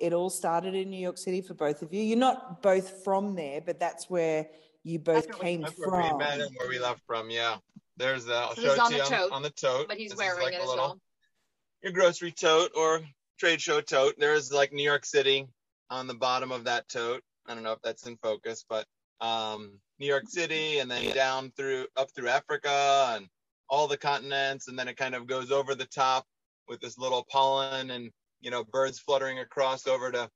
it all started in New York City for both of you. You're not both from there, but that's where you both That's came That's from. where we met and where we left from. Yeah. There's the. I'll show it on to the you tote, on the tote. but he's This wearing like it a as little- well. Your grocery tote or trade show tote. There's like New York City on the bottom of that tote. I don't know if that's in focus, but um, New York City and then down through up through Africa and all the continents, and then it kind of goes over the top with this little pollen and you know birds fluttering across over to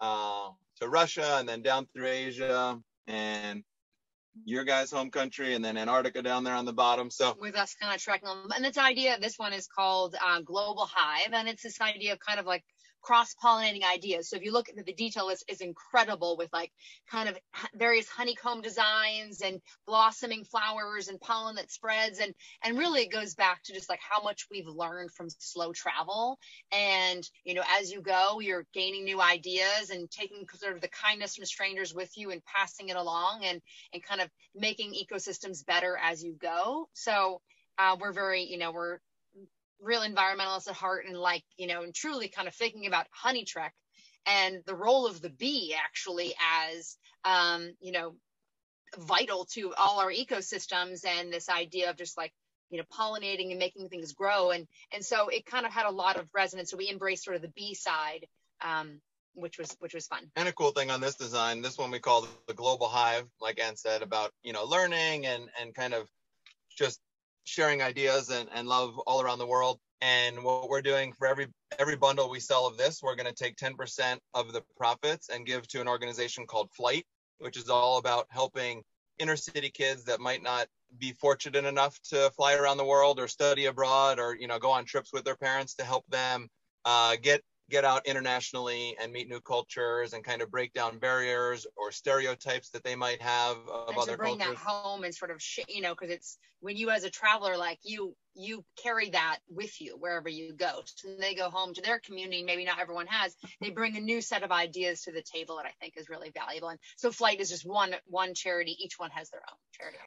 uh, to Russia and then down through Asia and your guys' home country and then Antarctica down there on the bottom. So with us kind of tracking them. And this idea, this one is called uh, Global Hive, and it's this idea of kind of like cross-pollinating ideas. So if you look at the, detail list is incredible with like kind of various honeycomb designs and blossoming flowers and pollen that spreads. And and really it goes back to just like how much we've learned from slow travel. And you know as you go you're gaining new ideas and taking sort of the kindness from strangers with you and passing it along and and kind of making ecosystems better as you go. So uh, we're very you know we're real environmentalists at heart and like you know and truly kind of thinking about HoneyTrek and the role of the bee actually as um, you know vital to all our ecosystems and this idea of just like you know pollinating and making things grow. And and so it kind of had a lot of resonance. So we embraced sort of the bee side um, which was which was fun. And a cool thing on this design this one we call the global hive like Anne said about you know learning and and kind of just sharing ideas and, and love all around the world. And what we're doing for every every bundle we sell of this we're going to take 10% of the profits and give to an organization called FLYTE which is all about helping inner city kids that might not be fortunate enough to fly around the world or study abroad or you know go on trips with their parents to help them uh, get get out internationally and meet new cultures and kind of break down barriers or stereotypes that they might have of and other to bring cultures. that home and sort of sh- you know because it's when you as a traveler like you you carry that with you wherever you go. So they go home to their community maybe not everyone has they bring a new set of ideas to the table that i think is really valuable. And so FLYTE is just one one charity. Each one has their own charity